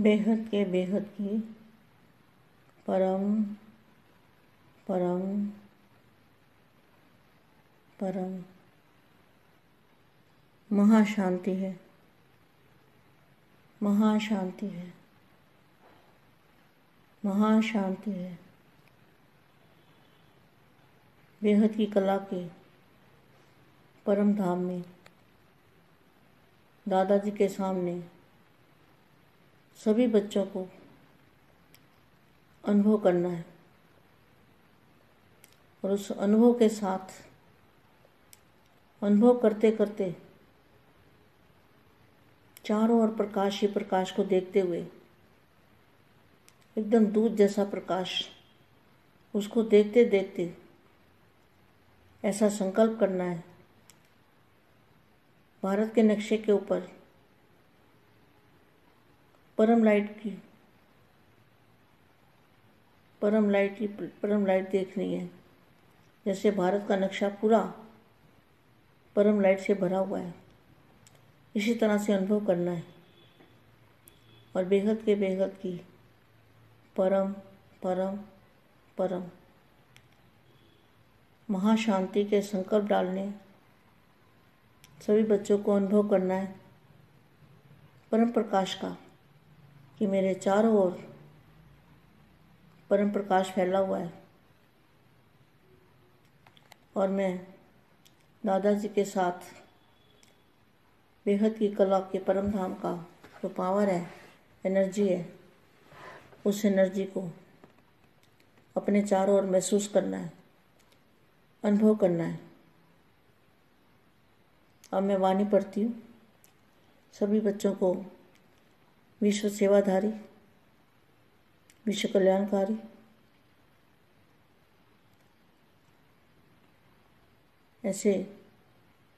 बेहद के बेहद की परम परम परम महाशांति है। महाशांति है। महाशांति है। बेहद की कला के परम धाम में, दादाजी के सामने सभी बच्चों को अनुभव करना है और उस अनुभव के साथ अनुभव करते करते चारों ओर प्रकाश ही प्रकाश को देखते हुए एकदम दूध जैसा प्रकाश उसको देखते देखते ऐसा संकल्प करना है। भारत के नक्शे के ऊपर परम लाइट की, परम लाइट की, परम लाइट देखनी है। जैसे भारत का नक्शा पूरा परम लाइट से भरा हुआ है। इसी तरह से अनुभव करना है। और बेहद के बेहद की परम परम परम महाशांति के संकल्प डालने, सभी बच्चों को अनुभव करना है। परम प्रकाश का कि मेरे चारों ओर परम प्रकाश फैला हुआ है। और मैं दादाजी के साथ बेहद की कला के परम धाम का जो पावर है, एनर्जी है, उस एनर्जी को अपने चारों ओर महसूस करना है, अनुभव करना है। अब मैं वाणी पढ़ती हूँ। सभी बच्चों को विश्व सेवाधारी, विश्व कल्याणकारी। ऐसे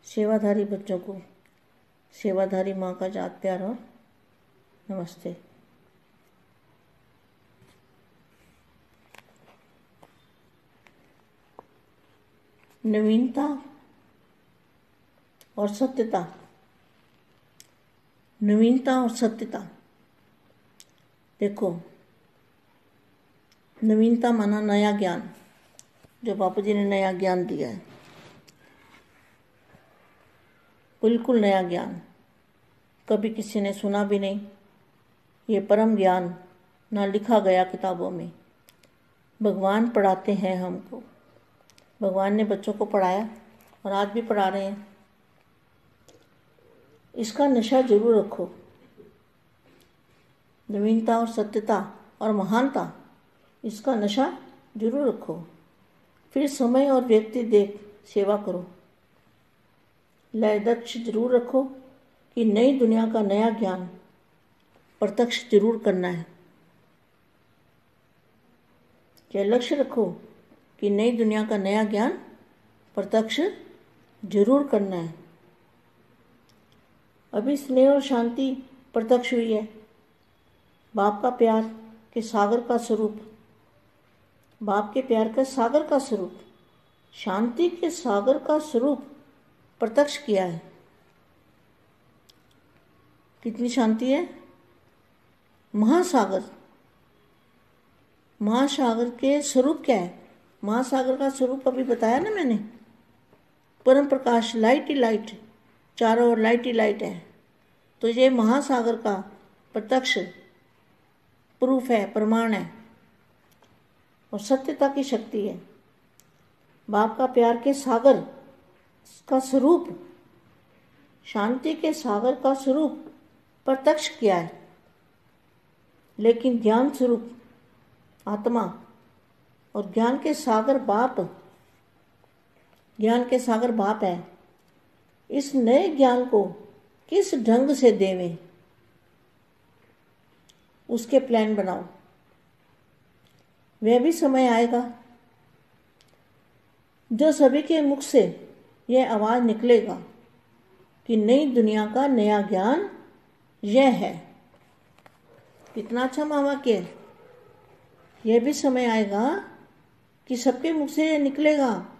सेवाधारी बच्चों को, सेवाधारी माँ का जात प्यार और नमस्ते। नवीनता और सत्यता। नवीनता और सत्यता। देखो, नवीनता माना नया ज्ञान, जो बापू जी ने नया ज्ञान दिया है। बिल्कुल नया ज्ञान, कभी किसी ने सुना भी नहीं। ये परम ज्ञान ना लिखा गया किताबों में। भगवान पढ़ाते हैं हमको। भगवान ने बच्चों को पढ़ाया और आज भी पढ़ा रहे हैं। इसका नशा ज़रूर रखो। नवीनता और सत्यता और महानता, इसका नशा ज़रूर रखो। फिर समय और व्यक्ति देख सेवा करो। लय दक्ष ज़रूर रखो कि नई दुनिया का नया ज्ञान प्रत्यक्ष ज़रूर करना है। क्या लक्ष्य रखो कि नई दुनिया का नया ज्ञान प्रत्यक्ष ज़रूर करना है। अभी स्नेह और शांति प्रत्यक्ष हुई है। बाप का प्यार के सागर का स्वरूप। बाप के प्यार का सागर का स्वरूप। शांति के सागर का स्वरूप प्रत्यक्ष किया है। कितनी शांति है। महासागर। महासागर के स्वरूप क्या है? महासागर का स्वरूप अभी बताया ना मैंने। परम प्रकाश, लाइट ही लाइट, चारों ओर लाइट ही लाइट है। तो ये महासागर का प्रत्यक्ष प्रूफ है, प्रमाण है। और सत्यता की शक्ति है। बाप का प्यार के सागर का स्वरूप, शांति के सागर का स्वरूप प्रत्यक्ष किया है। लेकिन ज्ञान स्वरूप, आत्मा और ज्ञान के सागर बाप, ज्ञान के सागर बाप है। इस नए ज्ञान को किस ढंग से देवें? उसके प्लान बनाओ। वह भी समय आएगा। जो सभी के मुख से यह आवाज़ निकलेगा कि नई दुनिया का नया ज्ञान यह है। कितना अच्छा मामा के यह भी समय आएगा कि सबके मुख से यह निकलेगा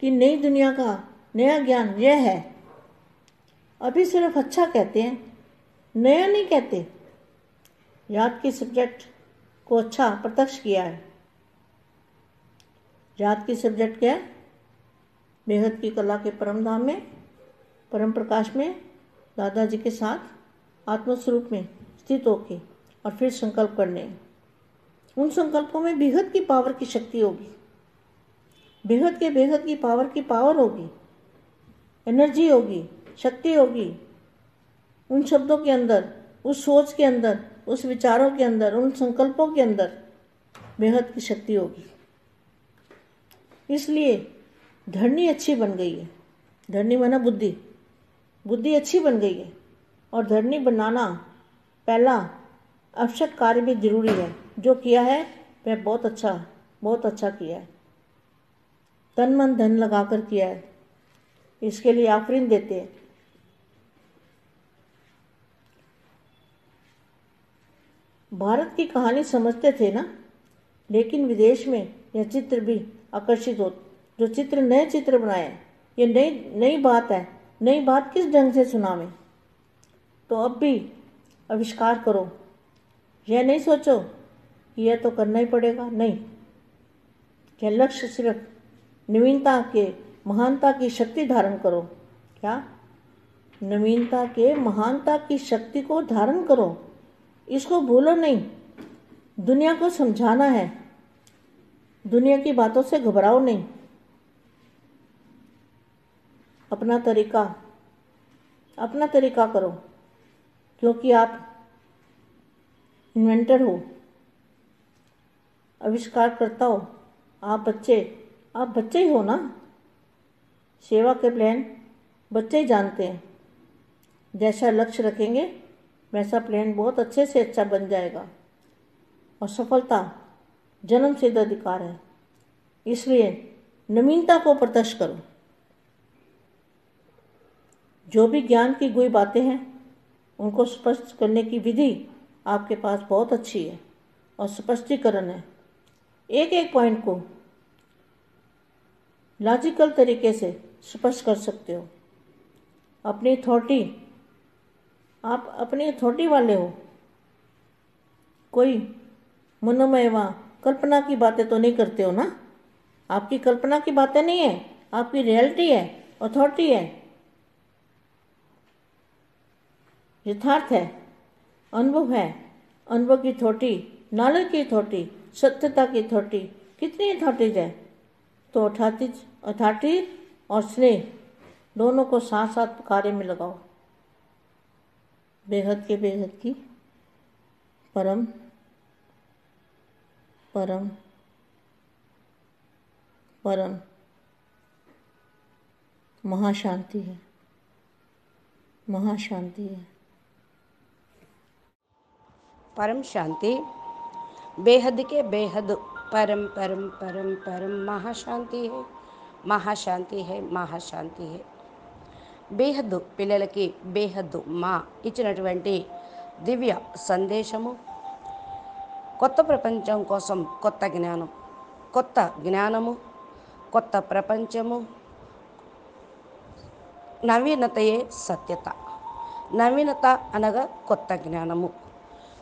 कि नई दुनिया का नया ज्ञान यह है। अभी सिर्फ़ अच्छा कहते हैं, नया नहीं कहते। याद के सब्जेक्ट को अच्छा प्रत्यक्ष किया है। याद की सब्जेक्ट क्या है? बेहद की कला के परम धाम में, परम प्रकाश में, दादाजी के साथ, आत्मस्वरूप में, स्थित होके, और फिर संकल्प करने। उन संकल्पों में बेहद की पावर की शक्ति होगी। बेहद के बेहद की पावर की पावर होगी। एनर्जी होगी। शक्ति होगी। उन शब्दों के अंदर, उस सोच के अंदर, उस विचारों के अंदर, उन संकल्पों के अंदर बेहद की शक्ति होगी। इसलिए धरनी अच्छी बन गई है। धरनी माना बुद्धि। बुद्धि अच्छी बन गई है। और धरनी बनाना पहला आवश्यक कार्य भी ज़रूरी है। जो किया है, वह बहुत अच्छा बहुत अच्छा किया है। तन मन धन लगाकर किया है। इसके लिए आफरीन देते हैं। भारत की कहानी समझते थे ना? लेकिन विदेश में यह चित्र भी आकर्षित हो जो चित्र, नए चित्र बनाए ये नई नई बात है। नई बात किस ढंग से सुनावें? तो अब भी आविष्कार करो। यह नहीं सोचो कि यह तो करना ही पड़ेगा। नहीं। यह लक्ष्य सिर्फ़ नवीनता के, महानता की शक्ति धारण करो। क्या? नवीनता के, महानता की शक्ति को धारण करो। इसको भूलो नहीं। दुनिया को समझाना है। दुनिया की बातों से घबराओ नहीं। अपना तरीका अपना तरीका करो, क्योंकि आप इन्वेंटर हो आविष्कार करता हो। आप बच्चे आप बच्चे ही हो ना। सेवा के प्लान बच्चे ही जानते हैं। जैसा लक्ष्य रखेंगे वैसा प्लान बहुत अच्छे से अच्छा बन जाएगा। और सफलता जन्म सिद्ध अधिकार है। इसलिए नवीनता को प्रत्यक्ष करो। जो भी ज्ञान की गुई बातें हैं, उनको स्पष्ट करने की विधि आपके पास बहुत अच्छी है और स्पष्टीकरण है। एक एक पॉइंट को लॉजिकल तरीके से स्पष्ट कर सकते हो। अपनी अथॉरिटी आप अपनी अथॉरिटी वाले हो। कोई मनोमय व कल्पना की बातें तो नहीं करते हो ना? आपकी कल्पना की बातें नहीं है, आपकी रियलिटी है अथॉरिटी है। यथार्थ है, अनुभव है, अनुभव की थोटी नॉलेज की थोटी सत्यता की थोटी कितनी अथॉरिटीज है? तो अथॉरिटीज अथॉरिटी और स्नेह, दोनों को साथ साथ कार्य में लगाओ। बेहद के बेहद की परम परम परम महाशांति है महाशांति है। परम शांति, बेहद के बेहद, परम परम परम परम महाशांति है महाशांति है महाशांति है। బేహద్దు పిల్లలకి బేహద్దు మా ఇచ్చినటువంటి దివ్య సందేశము. కొత్త ప్రపంచం కోసం కొత్త జ్ఞానం కొత్త జ్ఞానము కొత్త ప్రపంచము. నవీనతయే సత్యత నవీనత అనగా కొత్త జ్ఞానము.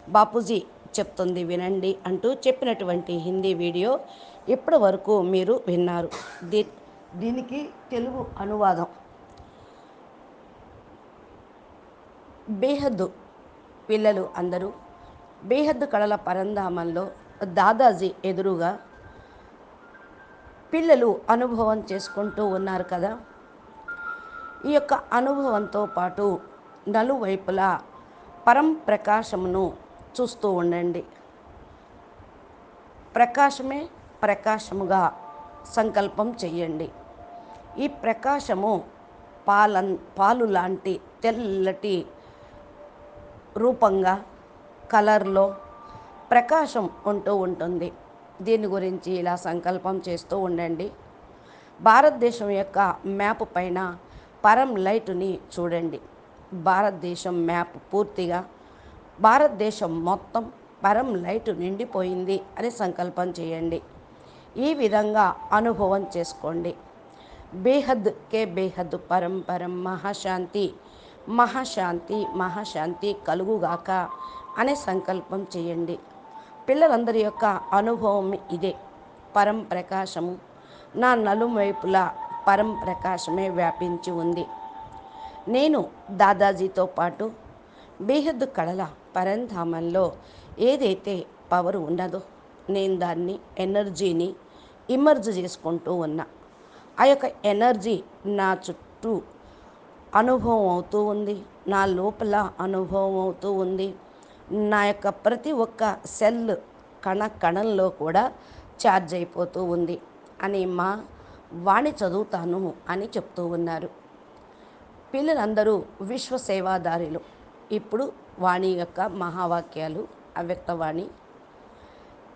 బాపూజీ చెప్తుంది వినండి అంటూ చెప్పినటువంటి హిందీ వీడియో ఇప్పటి వరకు మీరు విన్నారు. దీ దీనికి తెలుగు అనువాదం. బేహద్దు పిల్లలు అందరూ. బేహద్దు కళల పరంధామంలో దాదాజీ ఎదురుగా పిల్లలు అనుభవం చేసుకుంటూ ఉన్నారు కదా. ఈ యొక్క అనుభవంతో పాటు నలువైపులా పరం ప్రకాశమును చూస్తూ ఉండండి. ప్రకాశమే ప్రకాశముగా సంకల్పం చెయ్యండి. ఈ ప్రకాశము పాలన్ పాలు లాంటి తెల్లటి రూపంగా కలర్లో ప్రకాశం ఉంటూ ఉంటుంది. దీని గురించి ఇలా సంకల్పం చేస్తూ ఉండండి. భారతదేశం యొక్క మ్యాప్ పైన పరం లైట్ని చూడండి. భారతదేశం మ్యాప్ పూర్తిగా భారతదేశం మొత్తం పరం లైట్ నిండిపోయింది అని సంకల్పం చేయండి. ఈ విధంగా అనుభవం చేసుకోండి. బేహద్ కే బేహద్ పరం పరం మహాశాంతి. మహాశాంతి మహాశాంతి కలుగుగాక అనే సంకల్పం చేయండి. పిల్లలందరి యొక్క అనుభవం ఇదే. పరం ప్రకాశము. నా నలువైపులా పరం ప్రకాశమే వ్యాపించి ఉంది. నేను దాదాజీతో పాటు బేహద్దు కళల పరంధామంలో ఏదైతే పవర్ ఉన్నదో నేను దాన్ని ఎనర్జీని ఇమర్జ్ చేసుకుంటూ ఉన్నా. ఆ యొక్క ఎనర్జీ నా చుట్టూ అనుభవం అవుతూ ఉంది. నా లోపల అనుభవం అవుతూ ఉంది. నా యొక్క ప్రతి ఒక్క సెల్ కణ కణంలో కూడా ఛార్జ్ అయిపోతూ ఉంది అని మా వాణి చదువుతాను అని చెప్తూ ఉన్నారు. పిల్లలందరూ విశ్వ సేవాదారులు. ఇప్పుడు వాణి యొక్క మహావాక్యాలు అవ్యక్తవాణి.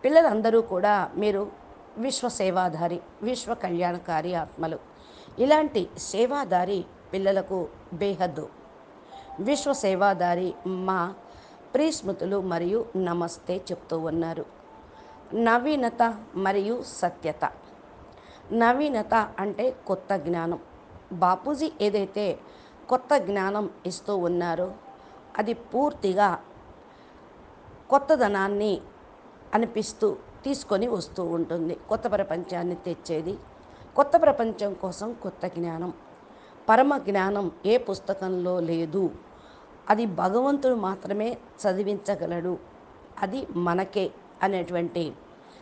పిల్లలందరూ కూడా మీరు విశ్వ సేవాధారి విశ్వ కళ్యాణకారి ఆత్మలు. ఇలాంటి సేవాదారి పిల్లలకు బేహద్దు. విశ్వ సేవాదారి మా ప్రీస్మృతులు మరియు నమస్తే చెప్తూ ఉన్నారు. నవీనత మరియు సత్యత. నవీనత అంటే కొత్త జ్ఞానం. బాపూజీ ఏదైతే కొత్త జ్ఞానం ఇస్తూ ఉన్నారో అది పూర్తిగా కొత్తదనాన్ని అనిపిస్తూ తీసుకొని వస్తూ ఉంటుంది. కొత్త ప్రపంచాన్ని తెచ్చేది కొత్త ప్రపంచం కోసం కొత్త జ్ఞానం. పరమ జ్ఞానం ఏ పుస్తకంలో లేదు. అది భగవంతుడు మాత్రమే చదివించగలడు. అది మనకే అనేటువంటి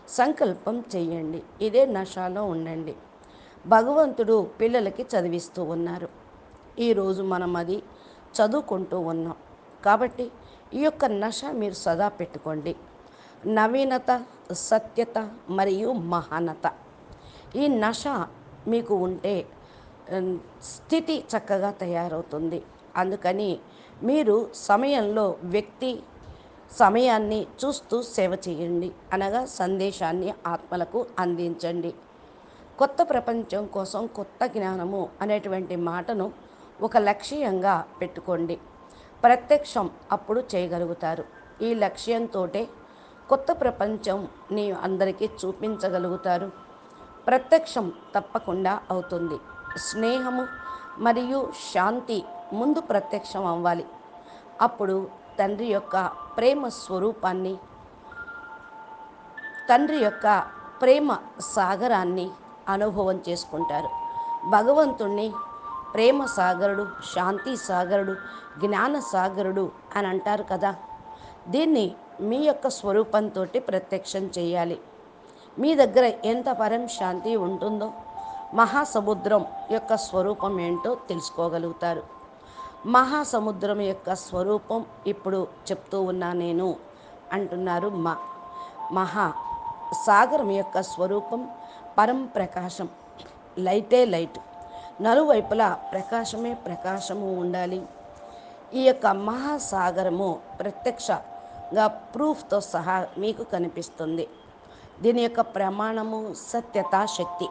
సంకల్పం చేయండి. ఇదే నషాలో ఉండండి. భగవంతుడు పిల్లలకి చదివిస్తూ ఉన్నారు. ఈరోజు మనం అది చదువుకుంటూ ఉన్నాం. కాబట్టి ఈ యొక్క నష మీరు సదా పెట్టుకోండి. నవీనత సత్యత మరియు మహానత. ఈ నష మీకు ఉంటే స్థితి చక్కగా తయారవుతుంది. అందుకని మీరు సమయంలో వ్యక్తి సమయాన్ని చూస్తూ సేవ చేయండి. అనగా సందేశాన్ని ఆత్మలకు అందించండి. కొత్త ప్రపంచం కోసం కొత్త జ్ఞానము అనేటువంటి మాటను ఒక లక్ష్యంగా పెట్టుకోండి. ప్రత్యక్షం అప్పుడు చేయగలుగుతారు. ఈ లక్ష్యంతో కొత్త ప్రపంచంని అందరికీ చూపించగలుగుతారు. ప్రత్యక్షం తప్పకుండా అవుతుంది. స్నేహము మరియు శాంతి ముందు ప్రత్యక్షం అవ్వాలి. అప్పుడు తండ్రి యొక్క ప్రేమ స్వరూపాన్ని తండ్రి యొక్క ప్రేమ సాగరాన్ని అనుభవం చేసుకుంటారు. భగవంతుణ్ణి ప్రేమ సాగరుడు శాంతి సాగరుడు జ్ఞాన సాగరుడు అని అంటారు కదా. దీన్ని మీ యొక్క స్వరూపంతో ప్రత్యక్షం చేయాలి. మీ దగ్గర ఎంత పరం శాంతి ఉంటుందో మహాసముద్రం యొక్క స్వరూపం ఏంటో తెలుసుకోగలుగుతారు. మహాసముద్రం యొక్క స్వరూపం ఇప్పుడు చెప్తూ ఉన్నా నేను అంటున్నారు మా. మహా సాగరం యొక్క స్వరూపం పరం ప్రకాశం. లైటే లైట్. నలువైపులా ప్రకాశమే ప్రకాశము ఉండాలి. ఈ యొక్క మహాసాగరము ప్రత్యక్షంగా ప్రూఫ్తో సహా మీకు కనిపిస్తుంది. దీని యొక్క ప్రమాణము సత్యత శక్తి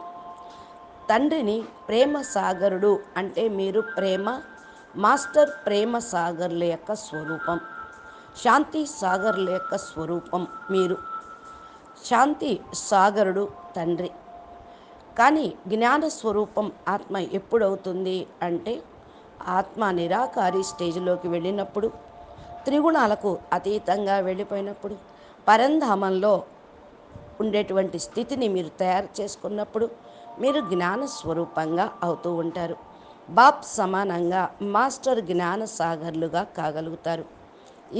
తండ్రిని ప్రేమ సాగరుడు అంటే మీరు ప్రేమ మాస్టర్ ప్రేమ సాగర్ల యొక్క స్వరూపం శాంతి సాగర్ల యొక్క స్వరూపం మీరు. శాంతి సాగరుడు తండ్రి. కానీ జ్ఞాన స్వరూపం ఆత్మ ఎప్పుడవుతుంది అంటే ఆత్మ నిరాకారి స్టేజ్లోకి వెళ్ళినప్పుడు త్రిగుణాలకు అతీతంగా వెళ్ళిపోయినప్పుడు పరంధామంలో ఉండేటువంటి స్థితిని మీరు తయారు చేసుకున్నప్పుడు మీరు జ్ఞాన స్వరూపంగా అవుతూ ఉంటారు. బాప్ సమానంగా మాస్టర్ జ్ఞాన సాగర్లుగా కాగలుగుతారు.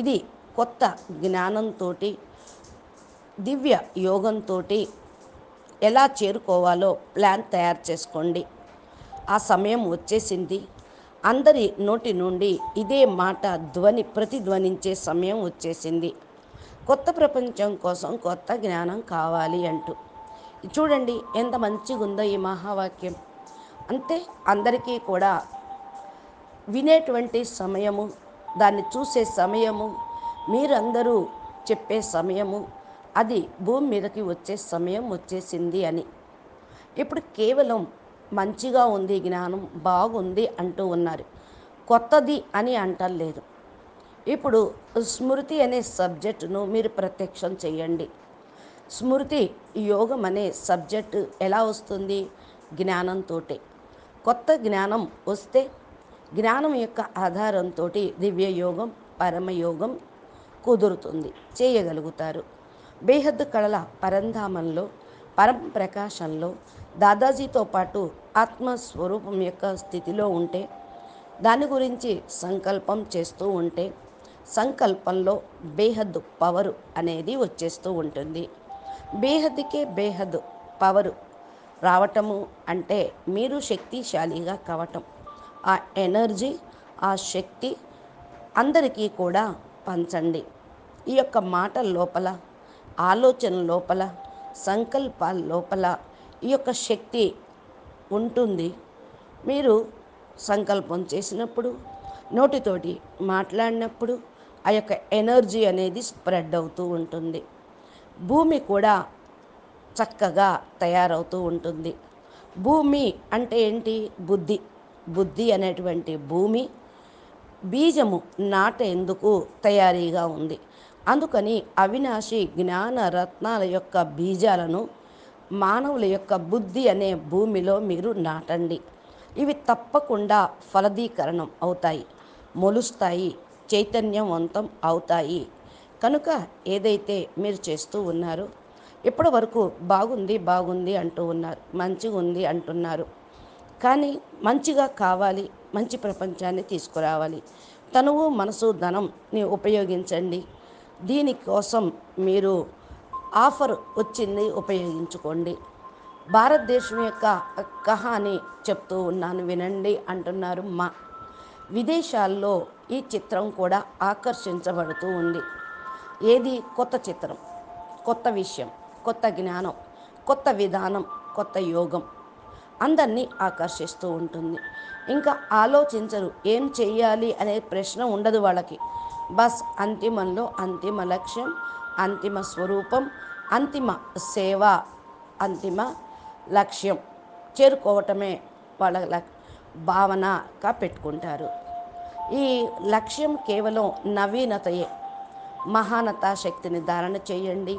ఇది కొత్త జ్ఞానంతో దివ్య యోగంతో ఎలా చేరుకోవాలో ప్లాన్ తయారు చేసుకోండి. ఆ సమయం వచ్చేసింది. అందరి నోటి నుండి ఇదే మాట ధ్వని ప్రతిధ్వనించే సమయం వచ్చేసింది. కొత్త ప్రపంచం కోసం కొత్త జ్ఞానం కావాలి అంటూ చూడండి ఎంత మంచిగా ఉందో ఈ మహావాక్యం. అంతే అందరికీ కూడా వినేటువంటి సమయము దాన్ని చూసే సమయము మీరందరూ చెప్పే సమయము అది భూమి మీదకి వచ్చే సమయం వచ్చేసింది అని. ఇప్పుడు కేవలం మంచిగా ఉంది జ్ఞానం బాగుంది అంటూ ఉన్నారు. కొత్తది అని అంటలేదు. ఇప్పుడు స్మృతి అనే సబ్జెక్టును మీరు ప్రత్యక్షం చేయండి. స్మృతి యోగం అనే సబ్జెక్టు ఎలా వస్తుంది? జ్ఞానంతో కొత్త జ్ఞానం వస్తే జ్ఞానం యొక్క ఆధారంతో దివ్యయోగం పరమయోగం కుదురుతుంది చేయగలుగుతారు. బేహద్దు కళల పరంధామంలో పరం ప్రకాశంలో దాదాజీతో పాటు ఆత్మస్వరూపం యొక్క స్థితిలో ఉంటే దాని గురించి సంకల్పం చేస్తూ ఉంటే సంకల్పంలో బేహద్దు పవరు అనేది వచ్చేస్తూ ఉంటుంది. బేహద్దుకే బేహద్ పవరు రావటము అంటే మీరు శక్తిశాలిగా కావటం. ఆ ఎనర్జీ ఆ శక్తి అందరికీ కూడా పంచండి. ఈ యొక్క మాటల లోపల ఆలోచన లోపల సంకల్పాల లోపల ఈ యొక్క శక్తి ఉంటుంది. మీరు సంకల్పం చేసినప్పుడు నోటితోటి మాట్లాడినప్పుడు ఆ యొక్క ఎనర్జీ అనేది స్ప్రెడ్ అవుతూ ఉంటుంది. భూమి కూడా చక్కగా తయారవుతూ ఉంటుంది. భూమి అంటే ఏంటి? బుద్ధి. బుద్ధి అనేటువంటి భూమి బీజము నాటేందుకు తయారీగా ఉంది. అందుకని అవినాశి జ్ఞాన రత్నాల యొక్క బీజాలను మానవుల యొక్క బుద్ధి అనే భూమిలో మీరు నాటండి. ఇవి తప్పకుండా ఫలదీకరణం అవుతాయి. మొలుస్తాయి. చైతన్యవంతం అవుతాయి. కనుక ఏదైతే మీరు చేస్తూ ఉన్నారో ఇప్పటి వరకు బాగుంది బాగుంది అంటూ ఉన్నారు మంచిగా ఉంది అంటున్నారు. కానీ మంచిగా కావాలి మంచి ప్రపంచాన్ని తీసుకురావాలి. తనువు మనసు ధనంని ఉపయోగించండి. దీనికోసం మీరు ఆఫర్ వచ్చింది ఉపయోగించుకోండి. భారతదేశం యొక్క కహాని చెప్తూ ఉన్నాను వినండి అంటున్నారు మా. విదేశాల్లో ఈ చిత్రం కూడా ఆకర్షించబడుతూ ఉంది. ఏది? కొత్త చిత్రం కొత్త విషయం కొత్త జ్ఞానం కొత్త విధానం కొత్త యోగం అందరినీ ఆకర్షిస్తూ ఉంటుంది. ఇంకా ఆలోచించరు ఏం చేయాలి అనే ప్రశ్న ఉండదు వాళ్ళకి. బస్ అంతిమంలో అంతిమ లక్ష్యం అంతిమ స్వరూపం అంతిమ సేవ అంతిమ లక్ష్యం చేరుకోవటమే వాళ్ళ భావనగా పెట్టుకుంటారు. ఈ లక్ష్యం కేవలం నవీనతయే. మహానత శక్తిని ధారణ చేయండి.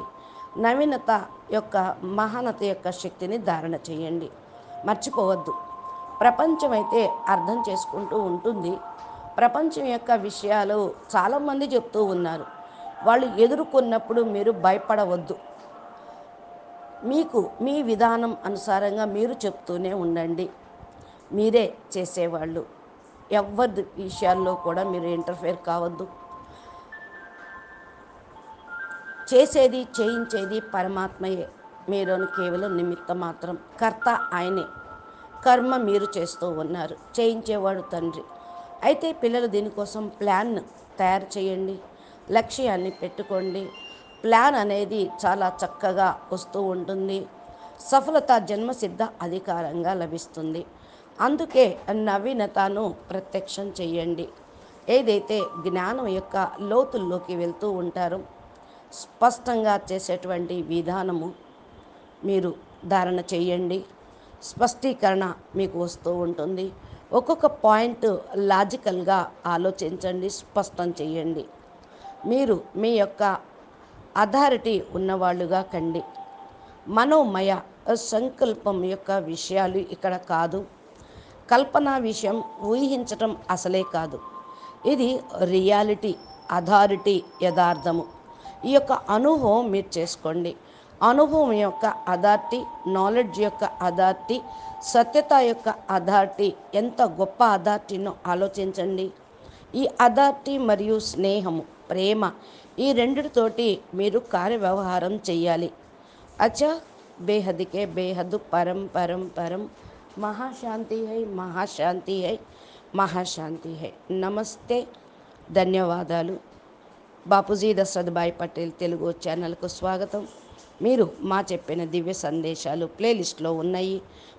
నవీనత యొక్క మహానత యొక్క శక్తిని ధారణ చేయండి. మర్చిపోవద్దు. ప్రపంచం అయితే అర్థం చేసుకుంటూ ఉంటుంది. ప్రపంచం యొక్క విషయాలు చాలామంది చెప్తూ ఉన్నారు. వాళ్ళు ఎదుర్కొన్నప్పుడు మీరు భయపడవద్దు. మీకు మీ విధానం అనుసారంగా మీరు చెప్తూనే ఉండండి. మీరే చేసేవాళ్ళు. ఎవరి విషయాల్లో కూడా మీరు ఇంటర్ఫేర్ కావద్దు. చేసేది చేయించేది పరమాత్మయే. మీరు కేవలం నిమిత్త మాత్రం కర్త ఆయనే. కర్మ మీరు చేస్తూ ఉన్నారు. చేయించేవాడు తండ్రి. అయితే పిల్లలు దీనికోసం ప్లాన్ తయారు చేయండి. లక్ష్యాన్ని పెట్టుకోండి. ప్లాన్ అనేది చాలా చక్కగా వస్తూ ఉంటుంది. సఫలత జన్మసిద్ధ అధికారంగా లభిస్తుంది. అందుకే నవీనతను ప్రత్యక్షం చేయండి. ఏదైతే జ్ఞానం యొక్క లోతుల్లోకి వెళ్తూ ఉంటారో స్పష్టంగా చేసేటువంటి విధానము మీరు ధారణ చేయండి. స్పష్టీకరణ మీకు వస్తూ ఉంటుంది. ఒక్కొక్క పాయింట్ లాజికల్గా ఆలోచించండి స్పష్టం చేయండి. మీరు మీ యొక్క అథారిటీ ఉన్నవాళ్ళుగా కండి. మనోమయ సంకల్పం యొక్క విషయాలు ఇక్కడ కాదు. కల్పన విషయం ఊహించటం అసలే కాదు. ఇది రియాలిటీ అథారిటీ యథార్థము. ఈ యొక్క అనుభవం మీరు చేసుకోండి. అనుభవం యొక్క అథారిటీ నాలెడ్జ్ యొక్క అథారిటీ సత్యత యొక్క అథారిటీ ఎంత గొప్ప అథారిటీనో ఆలోచించండి. ఈ అథారిటీ మరియు స్నేహము ప్రేమ ఈ రెండిటితోటి మీరు కార్యవ్యవహారం చేయాలి. అచ్చా బేహద్కే బేహద్ పరం పరం పరం. మహాశాంతి హై మహాశాంతి హై మహాశాంతి హై. నమస్తే. ధన్యవాదాలు. బాపూజీ దశరథభాయ్ పటేల్ తెలుగు ఛానల్కు స్వాగతం. మీరు మా చెప్పిన దివ్య సందేశాలు ప్లేలిస్ట్లో ఉన్నాయి.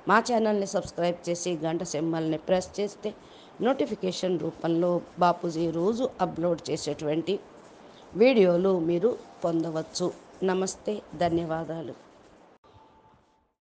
మా ఛానల్ని సబ్స్క్రైబ్ చేసి గంట సింబల్ని ప్రెస్ చేస్తే నోటిఫికేషన్ రూపంలో బాపూజీ రోజు అప్లోడ్ చేసేటువంటి వీడియోలు మీరు పొందవచ్చు. నమస్తే ధన్యవాదాలు.